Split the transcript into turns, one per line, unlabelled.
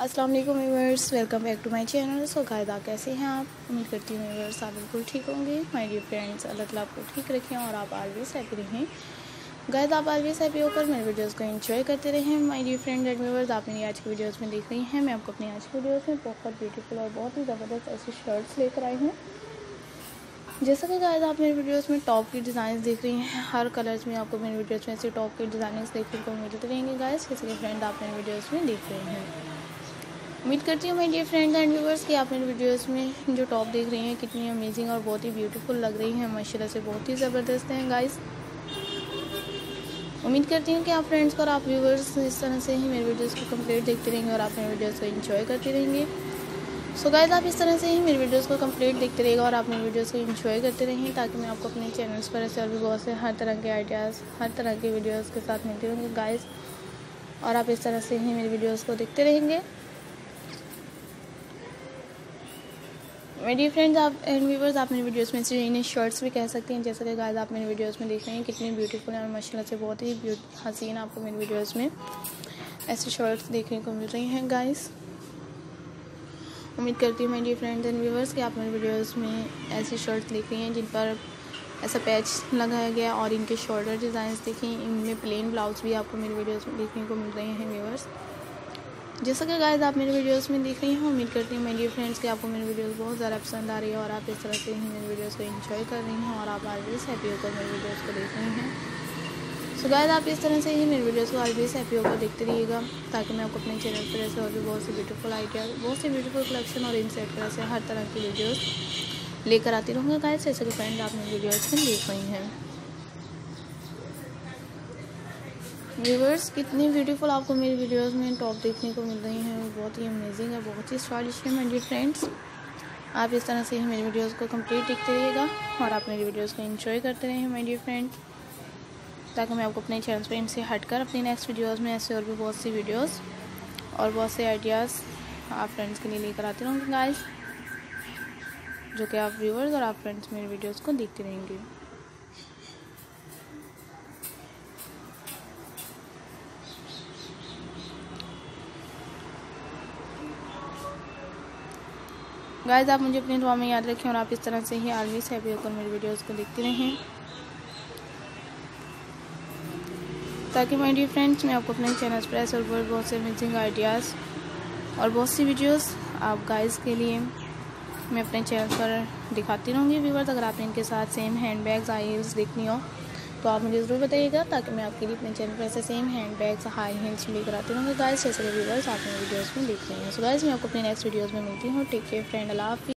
अस्सलाम वालेकुम viewers welcome back to my channel. So guys कैसे हैं आप? उम्मीद करती हूँ व्यूवर्स आप बिल्कुल ठीक होंगे। माय डियर फ्रेंड्स, अल्लाह ताला आपको ठीक रखें और आप ऑलवेज हैप्पी रहें। गायद आप ऑलवेज हैप्पी होकर मेरे वीडियोस को एंजॉय करते रहें। My dear friend and viewers आप मेरी आज की वीडियोस में देख रही हैं। मैं आपको अपनी आज की वीडियोस में बहुत ब्यूटीफुल और बहुत ही ज़बरदस्त ऐसी शर्ट्स लेकर आई हूँ। जैसा कि गायद आप मेरे वीडियोस में टॉप की डिज़ाइन देख रही हैं। हर कलर्स में आपको मेरे वीडियोस में ऐसे टॉप की डिज़ाइनिंग देखने को मिलते रहेंगे, गाइस। जैसे कि फ्रेंड आप मेरे वीडियोस में देख रहे हैं। उम्मीद करती हूँ मेरी फ्रेंड्स एंड व्यूवर्स कि आप मेरे वीडियोस में जो टॉप देख रही हैं, कितनी अमेजिंग और बहुत ही ब्यूटीफुल लग रही हैं। माशाल्लाह से बहुत ही ज़बरदस्त हैं गाइस उम्मीद करती हूँ कि आप फ्रेंड्स और आप व्यूवर्स इस तरह से ही मेरे वीडियोस को कंप्लीट देखते रहेंगे और आप मेरे वीडियोस को इन्जॉय करते रहेंगे। सो so गाइज़ आप इस तरह से ही मेरे वीडियोस को कंप्लीट देखते रहेगा और आप मेरे वीडियोस को इन्जॉय करते रहेंगे, ताकि मैं आपको अपने चैनल्स पर ऐसे और भी बहुत से हर तरह के आइडियाज़ हर तरह के वीडियोस के साथ मिलते रहेंगे गाइज़ और आप इस तरह से ही मेरे वीडियोस को देखते रहेंगे। मेरी फ्रेंड्स आप एंड व्यूवर्स आप मेरे वीडियोस में से इन्हें शर्ट्स भी कह सकते हैं। जैसा कि गाइस आप मेरे वीडियोस में देख रहे हैं कितनी ब्यूटीफुल और माशाल्लाह से बहुत ही हसीन आपको मेरी वीडियोस में। ऐसी शर्ट्स देखने को मिल रही हैं गाइस उम्मीद करती हूँ मेरी फ्रेंड्स एंड व्यूवर्स कि आप मेरी वीडियोस में ऐसी शर्ट्स देख रही हैं जिन पर ऐसा पैच लगाया गया और इनके शोल्डर डिज़ाइन देखें। इनमें प्लेन ब्लाउज भी आपको मेरी वीडियोज़ में देखने को मिल रहे हैं व्यूवर्स जैसा कि गाइस आप मेरे वीडियोस में देख रही हैं, उम्मीद करती हूँ मेरी फ्रेंड्स कि आपको मेरी वीडियोस बहुत ज़्यादा पसंद आ रही है और आप इस तरह से ही मेरे वीडियोस को एंजॉय कर रही हैं और आप ऑलवेज हैप्पी होकर मेरे वीडियोस को देख रही हैं। सो गाइस आप इस तरह से ही मेरे वीडियोस को ऑलवेज हैप्पी होकर देखते रहिएगा, ताकि मैं आपको अपने चैनल पर ऐसे और भी बहुत सी ब्यूटीफुल आइडिया बहुत सी ब्यूटीफुल कलेक्शन और इनसेट ऐसे हर तरह की वीडियोज़ लेकर आती रहूँगा। गाइस जैसे कि फ्रेंड आप मेरी वीडियोज़ में देख रही हैं। व्यूवर्स कितनी ब्यूटीफुल आपको मेरी वीडियोस में टॉप देखने को मिल रही हैं। बहुत ही अमेजिंग है, बहुत ही स्टाइलिश है मेरी फ्रेंड्स आप इस तरह से ही मेरी वीडियोस को कंप्लीट देखते रहिएगा और आप मेरी वीडियोस को एंजॉय करते रहें मेरी फ्रेंड ताकि मैं आपको अपने चैनल पर इनसे हटकर अपनी नेक्स्ट वीडियोज़ में ऐसे और भी बहुत सी वीडियोज़ और बहुत से आइडियाज़ आप फ्रेंड्स के लिए लेकर आती रहूँगी गाइस जो कि आप व्यूवर्स और आप फ्रेंड्स मेरी वीडियोज़ को देखते रहेंगे। गाइस आप मुझे अपनी दुआ में याद रखें और आप इस तरह से ही आलवी हैप्पी होकर मेरी वीडियोस को देखते रहें। ताकि माय डियर फ्रेंड्स मैं आपको अपने चैनल पर ऐसे और बहुत से अमेजिंग आइडियाज़ और बहुत सी वीडियोस आप गाइस के लिए मैं अपने चैनल पर दिखाती रहूँगी। व्यूवर्स अगर आपने इनके साथ सेम हैंड बैग्स आई देखनी हो तो आप मुझे ज़रूर बताइएगा ताकि मैं आपके लिए अपने चैनल पर ऐसे same hand bags high heels लेकर आती रहूँगी गाइस जैसे व्यूवर्स आप मेरे वीडियोज़ में देख रहे हैं। सो गाइस मैं आपको अपने नेक्स्ट वीडियोज़ में मिलती हूँ। टेक केयर फ्रेंड अल्लाह